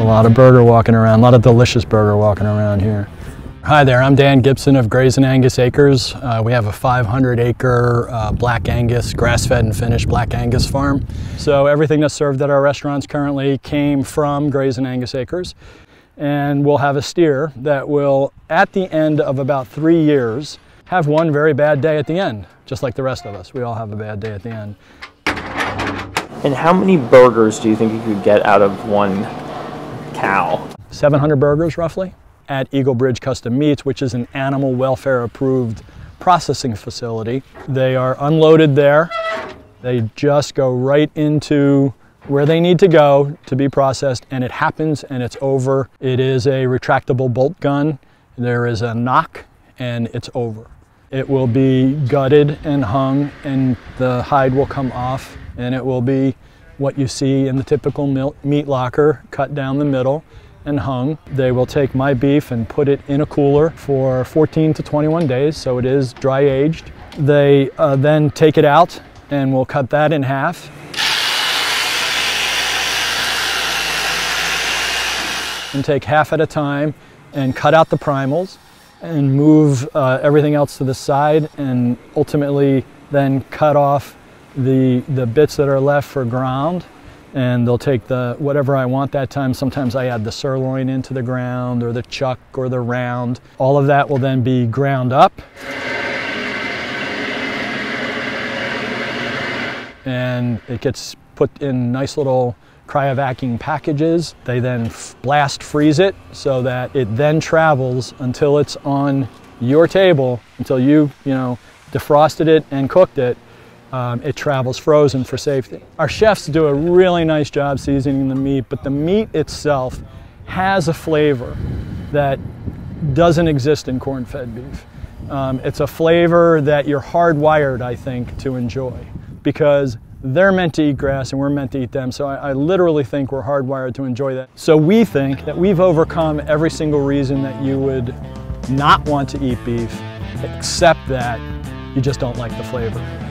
A lot of burger walking around, a lot of delicious burger walking around here. Hi there, I'm Dan Gibson of Grazin' Angus Acres. Uh, we have a 500 acre uh, Black Angus, grass fed and finished Black Angus farm. So everything that's served at our restaurants currently came from Grazin' Angus Acres. And we'll have a steer that will, at the end of about three years, have one very bad day at the end, just like the rest of us. We all have a bad day at the end. And how many burgers do you think you could get out of one cow? 700 burgers roughly at Eagle Bridge Custom Meats, which is an animal welfare approved processing facility. They are unloaded there. They just go right into where they need to go to be processed and it happens and it's over. It is a retractable bolt gun. There is a knock and it's over. It will be gutted and hung and the hide will come off and it will be what you see in the typical meat locker, cut down the middle and hung. They will take my beef and put it in a cooler for 14 to 21 days, so it is dry aged. They uh, then take it out and we'll cut that in half. And take half at a time and cut out the primals and move uh, everything else to the side and ultimately then cut off the, the bits that are left for ground and they'll take the whatever I want that time. Sometimes I add the sirloin into the ground or the chuck or the round. All of that will then be ground up. And it gets put in nice little cryovacuum packages. They then blast freeze it so that it then travels until it's on your table, until you, you know, defrosted it and cooked it um, it travels frozen for safety. Our chefs do a really nice job seasoning the meat, but the meat itself has a flavor that doesn't exist in corn-fed beef. Um, it's a flavor that you're hardwired, I think, to enjoy because they're meant to eat grass and we're meant to eat them. So I, I, literally think we're hardwired to enjoy that. So we think that we've overcome every single reason that you would not want to eat beef, except that you just don't like the flavor.